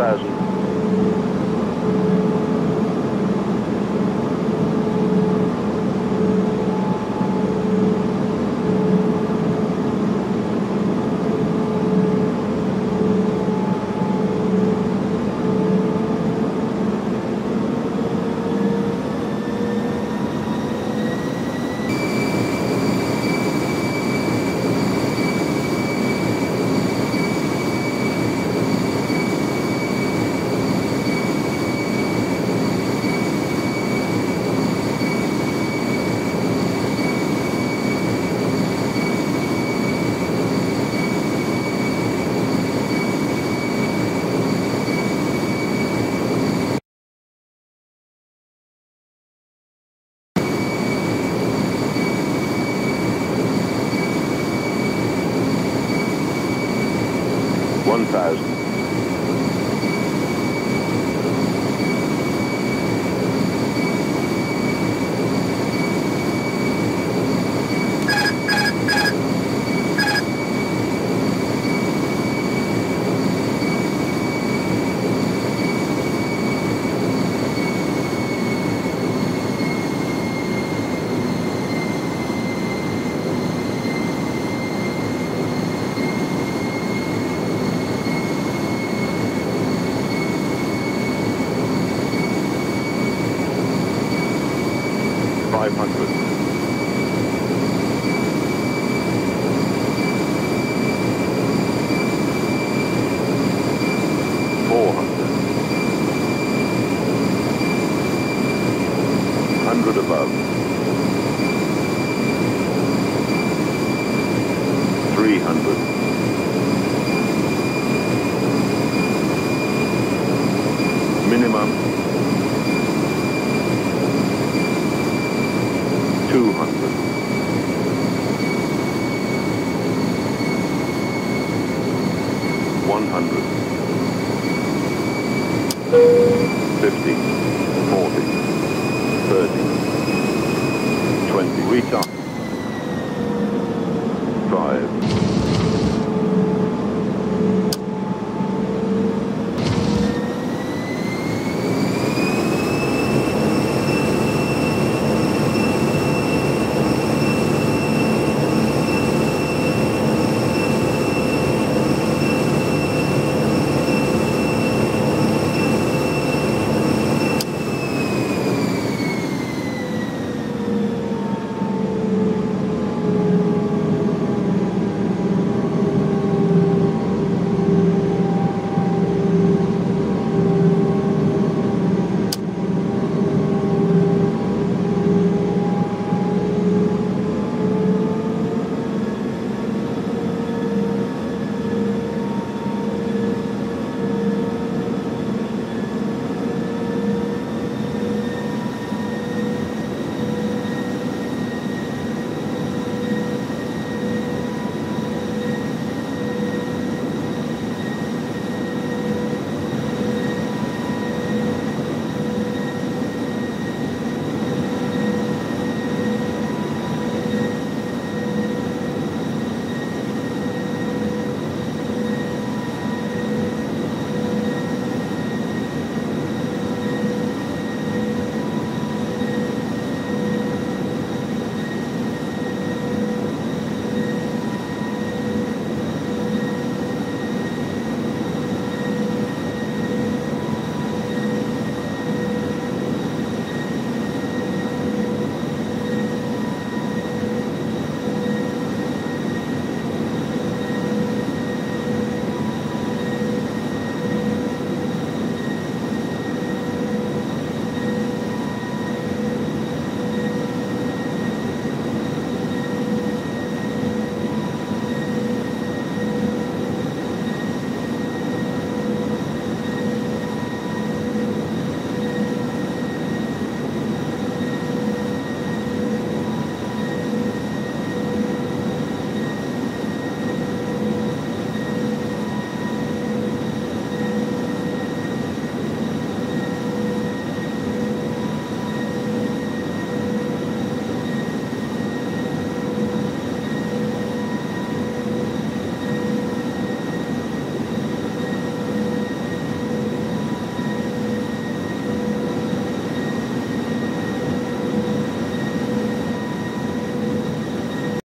2000 Four 500. above. 300. Minimum Two hundred. One hundred. Fifty.